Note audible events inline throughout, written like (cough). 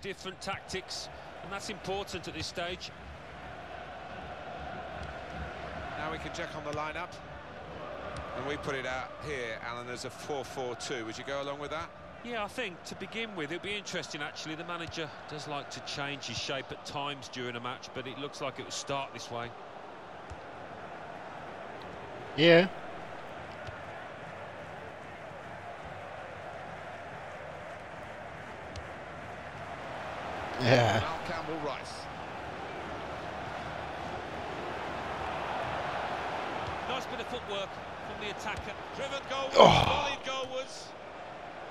different tactics, and that's important at this stage. Now we can check on the lineup. And we put it out here, Alan, as a 4-4-2. Would you go along with that? Yeah, I think to begin with, it'll be interesting actually. The manager does like to change his shape at times during a match, but it looks like it will start this way. Yeah. Yeah. Al Campbell-Ryce. Nice bit of footwork from the attacker. Driven goal. Oh. Volleyed goalwards.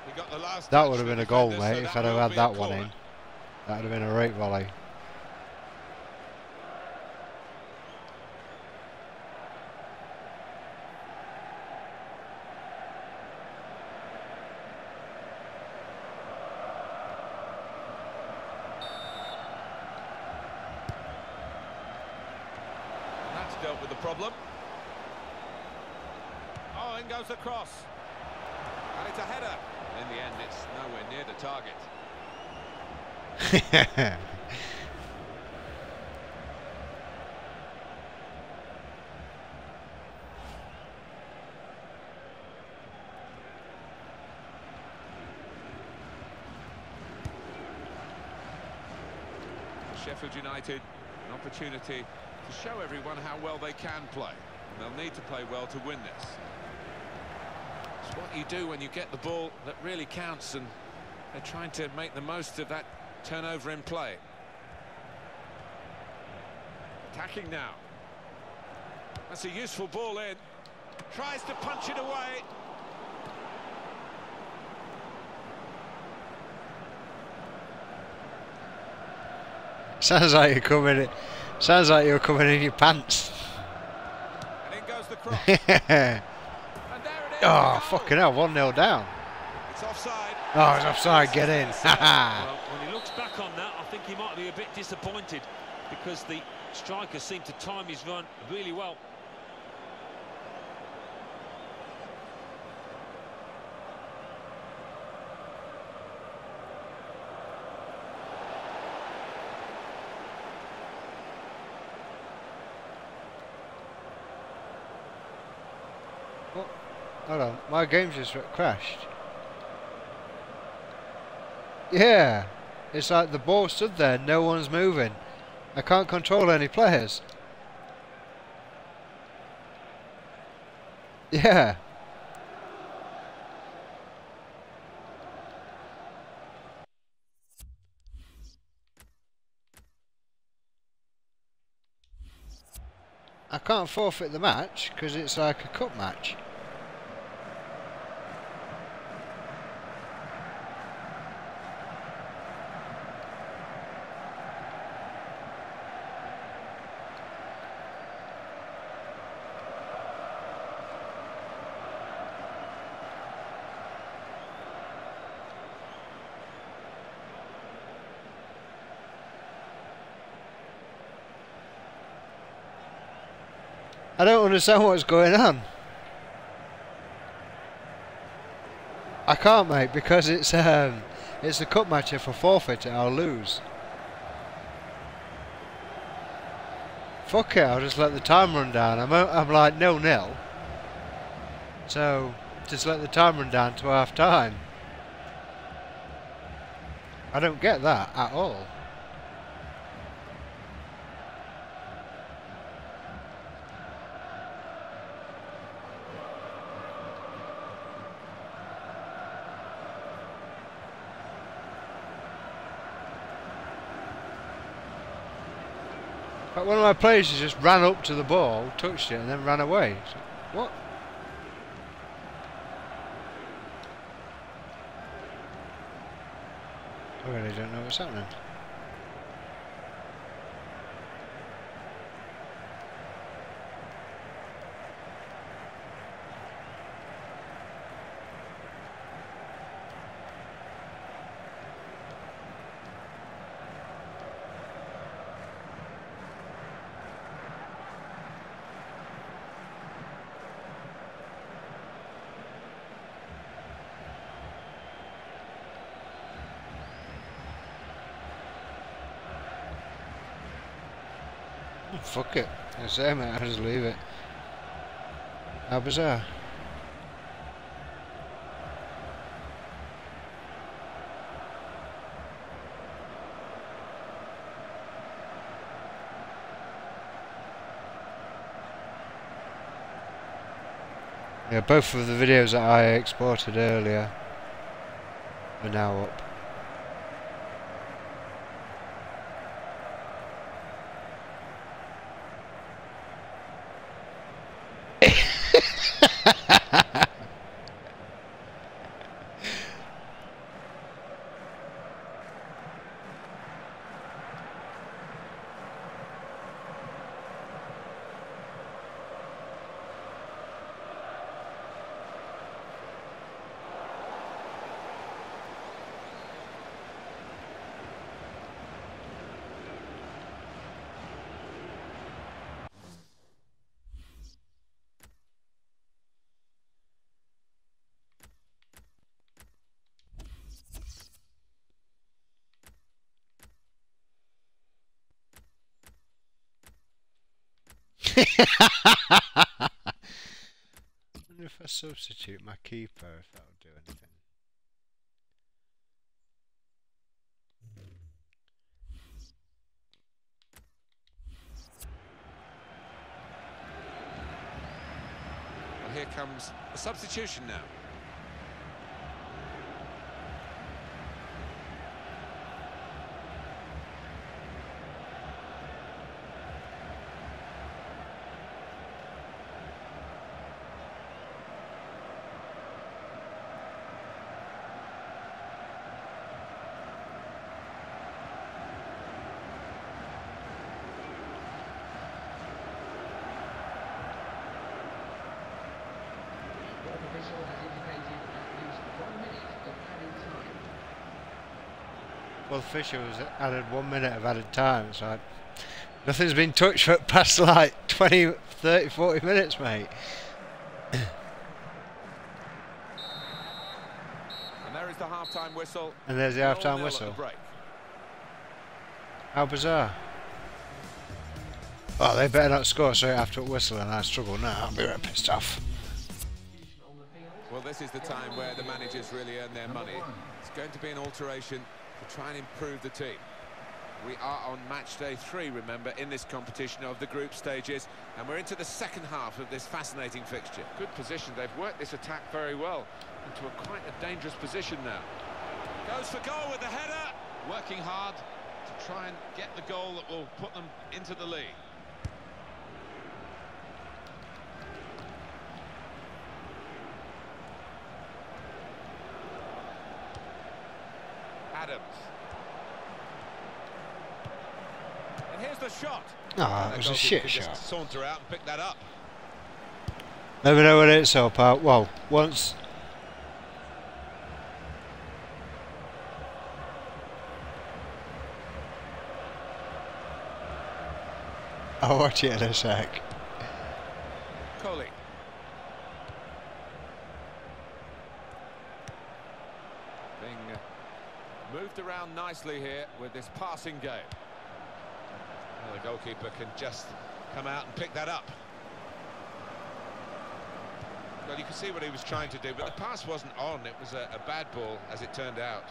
He got the last That would have been a goal, mate, so if I'd have had that one in. That would have been a right volley. Dealt with the problem. Oh, in goes the cross. And it's a header. In the end, it's nowhere near the target. (laughs) Sheffield United, an opportunity to show everyone how well they can play. And they'll need to play well to win this. It's what you do when you get the ball that really counts, and they're trying to make the most of that turnover in play. Attacking now. That's a useful ball in. Tries to punch it away. Sounds like you're coming. In, sounds like you're coming in your pants. And in goes (laughs) the cross. and there it is. oh, fucking hell! One 0 down. It's offside. Oh, it's offside. Get in. (laughs) Well, when he looks back on that, I think he might be a bit disappointed because the striker seemed to time his run really well. Hold on, my game just crashed. Yeah, it's like the ball stood there, no one's moving. I can't control any players. Yeah. I can't forfeit the match because it's like a cup match. I don't understand what's going on. I can't, mate, because it's um, it's a cup match. If I forfeit it, I'll lose. Fuck it, I'll just let the time run down. I'm I'm like nil nil. So just let the time run down to half time. I don't get that at all. But one of my players just ran up to the ball, touched it, and then ran away. So, what? I really don't know what's happening. Fuck it. I say, mate, I just leave it. How bizarre. Yeah, both of the videos that I exported earlier are now up. I wonder (laughs) if I substitute my keeper if that'll do anything. Well, here comes a substitution now. Well, Fisher was added one minute of added time. Like nothing's been touched for (laughs) past like 20, 30, 40 minutes, mate. And there is the half-time whistle. And there's the half-time the whistle. How bizarre. Oh, they better not score straight after a whistle, and I struggle now. I'll be right pissed off. On the field, Well, this is the time where the managers really earn their money. It's going to be an alteration to try and improve the team. We are on match day three, remember, in this competition of the group stages, and we're into the second half of this fascinating fixture. Good position. They've worked this attack very well into a quite a dangerous position now. Goes for goal with the header, working hard to try and get the goal that will put them into the lead. Adams. And here's the shot. Ah, And it was a shit shot. Saunter out and pick that up. Never know when it's all about. Well, once. I'll watch it in a sec. Coley. Being uh, moved around nicely here with this passing game. Well, the goalkeeper can just come out and pick that up. Well, you can see what he was trying to do, but the pass wasn't on. It was a, a bad ball, as it turned out.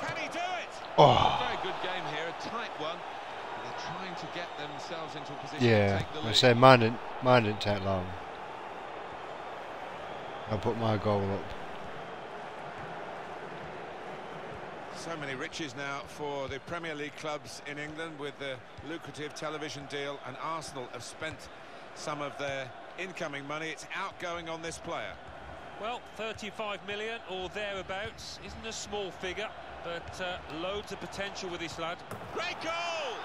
Can he do it? Oh. Very good game here, a tight one. They're trying to get themselves into a position to Yeah, take the I say mine didn't, mine didn't take long. I put my goal up. So many riches now for the Premier League clubs in England with the lucrative television deal and Arsenal have spent some of their incoming money. It's outgoing on this player. Well, 35 million or thereabouts isn't a small figure, but uh, loads of potential with this lad. Great goal!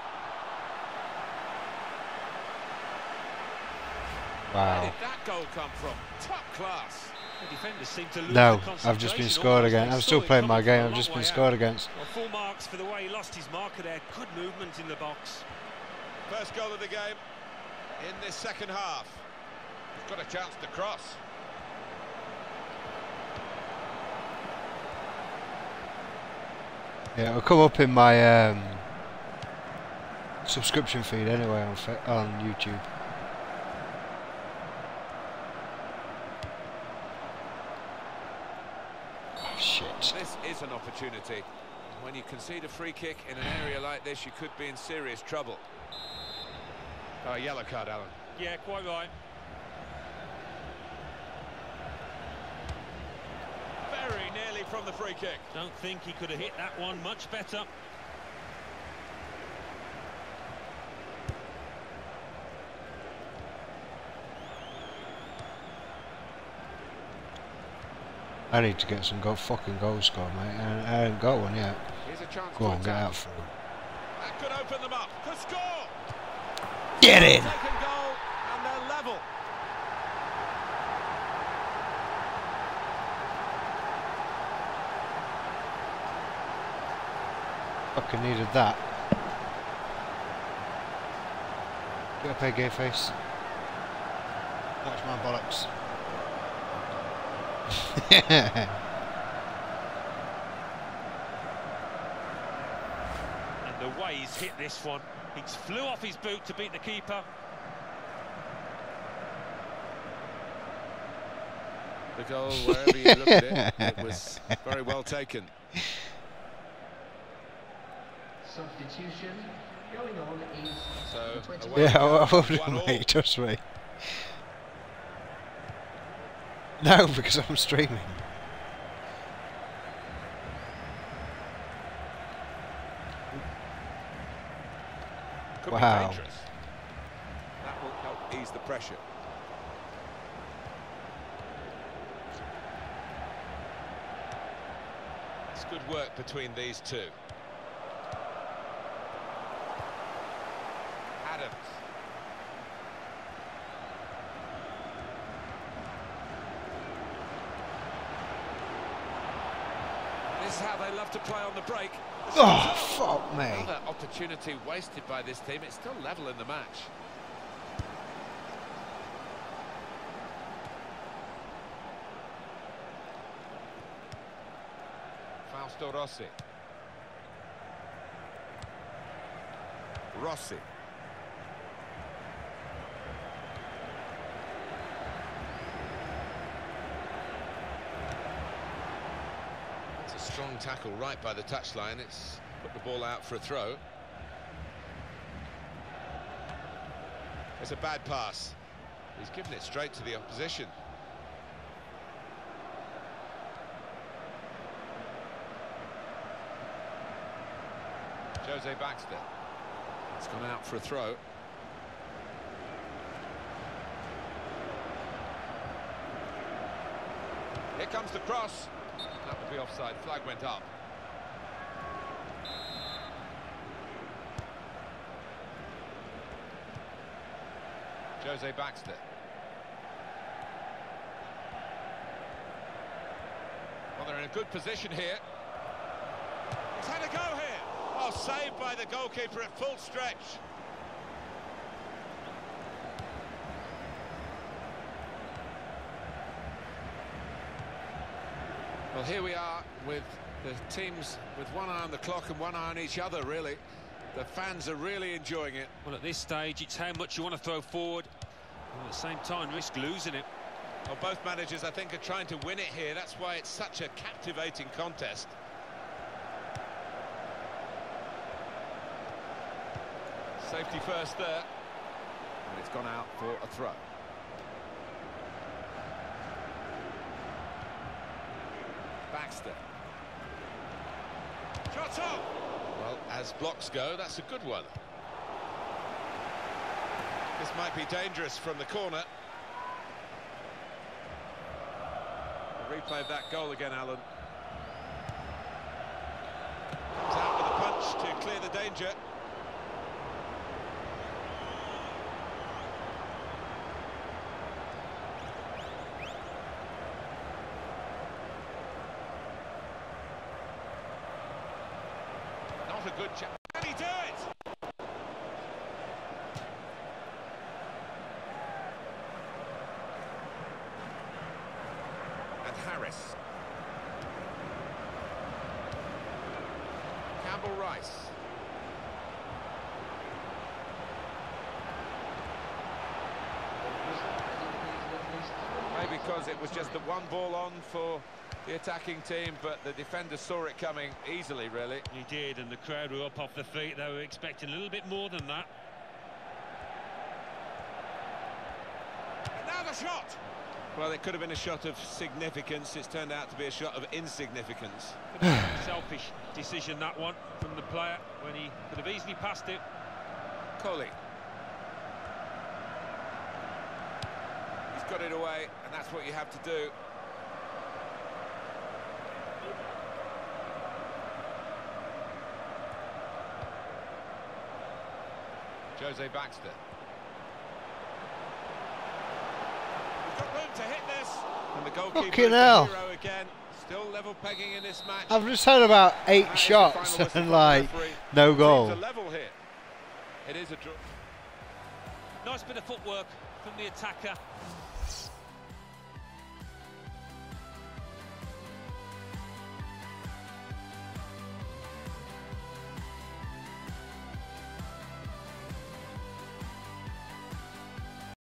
Wow. Where did that goal come from? Top class. The defenders seem to lose No, I've just been scored almost. again. I'm still playing my coming from a game. I've just been way out. scored against. Well, full marks for the way he lost his marker there. Good movement in the box. First goal of the game in this second half. He's got a chance to cross. Yeah, it'll come up in my um, subscription feed anyway on on YouTube. Shit. This is an opportunity. When you concede a free kick in an area like this, you could be in serious trouble. Oh, yellow card, Alan. Yeah, quite right. Very nearly from the free kick. Don't think he could have hit that one much better. I need to get some go fucking goals scored, mate. I, I ain't got one yet. Here's a chance Go on, get out through. That could open them up. Could score. Get in! Second goal, and they're level. Fucking needed that. Get up here, gay face. Watch my bollocks. (laughs) And the way he's hit this one, he's flew off his boot to beat the keeper. The goal, wherever you look at it, it was very well taken. Substitution going on is So, 20 yeah, (laughs) I One would, all. mate, trust me. (laughs) No, because I'm streaming. Could Wow. be dangerous. That will help ease the pressure. It's good work between these two. Adams. This is how they love to play on the break. Oh, fuck me. Another opportunity wasted by this team. It's still level in the match. Fausto Rossi. Rossi. Strong tackle right by the touchline. It's put the ball out for a throw. It's a bad pass. He's given it straight to the opposition. Jose Baxter. It's gone out for a throw. Here comes the cross. That would be offside. Flag went up. Jose Baxter. Well, they're in a good position here. He's had a go here. Oh, saved by the goalkeeper at full stretch. Well, here we are with the teams with one eye on the clock and one eye on each other, really. The fans are really enjoying it. Well, at this stage, it's how much you want to throw forward. And at the same time, risk losing it. Well, both managers, I think, are trying to win it here. That's why it's such a captivating contest. Safety first there. And it's gone out for a throw. Baxter. Shot up! Well, as blocks go, that's a good one. This might be dangerous from the corner. A replay that goal again, Alan. Comes out with a punch to clear the danger. Good chance. Can he do it? And Harris. Campbell-Ryce. Maybe because it was just the one ball on for the attacking team, but the defender saw it coming easily, really. He did, and the crowd were up off their feet. They were expecting a little bit more than that. Now the shot! Well, it could have been a shot of significance. It's turned out to be a shot of insignificance. (sighs) Selfish decision, that one, from the player, when he could have easily passed it. Coley. He's got it away, and that's what you have to do. Jose Baxter. He's got room to hit this. And the goalkeeper Fucking is hell. hero again. Still level pegging in this match. I've just had about eight That is shots final whistle from and like referee. no goal. are level here. It is a. Nice bit of footwork from the attacker.